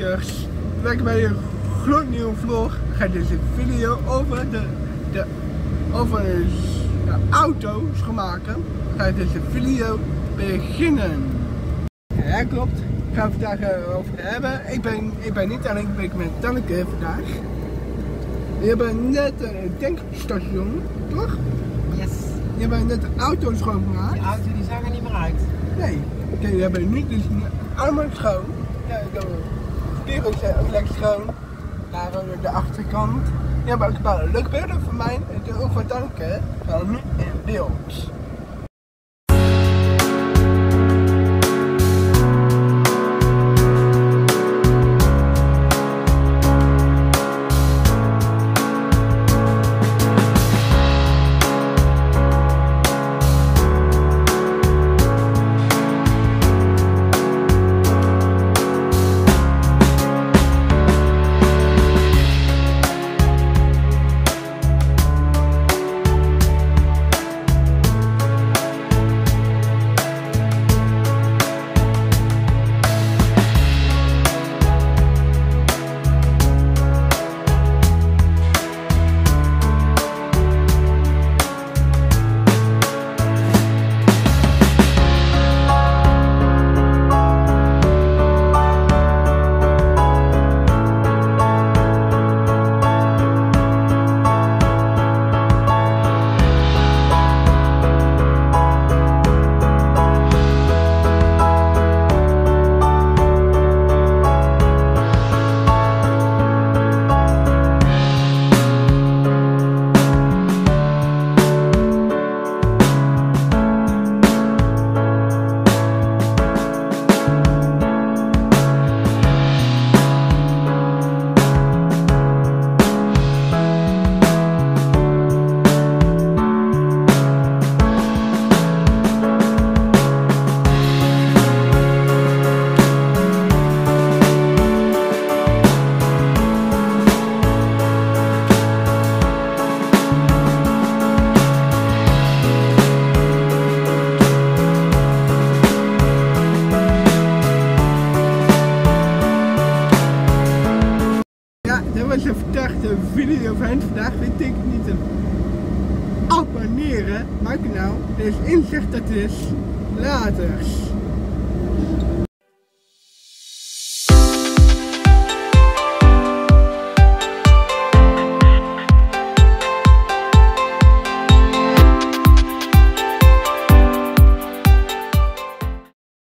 welkom bij een gloednieuwe vlog. Ik ga deze video over de, de, over de auto schoonmaken. Ik ga deze video beginnen. Ja, klopt. Ik ga het vandaag eh, over hebben. Ik ben, ik ben niet alleen, ik ben met Tanneke vandaag. We hebben net een tankstation, toch? Yes. Je hebben net de auto schoongemaakt. Die auto die zag er niet meer uit. Nee. Oké, we hebben nu dus allemaal schoon. Ja, spiegels zijn ook lekker schoon. Daar we de achterkant. Ja, maar ook een paar leuke beelden van mij en ook van Danke. Gaan nu een verdachte video van vandaag. Weet ik niet te abonneren. Nou, er is inzicht dat is later.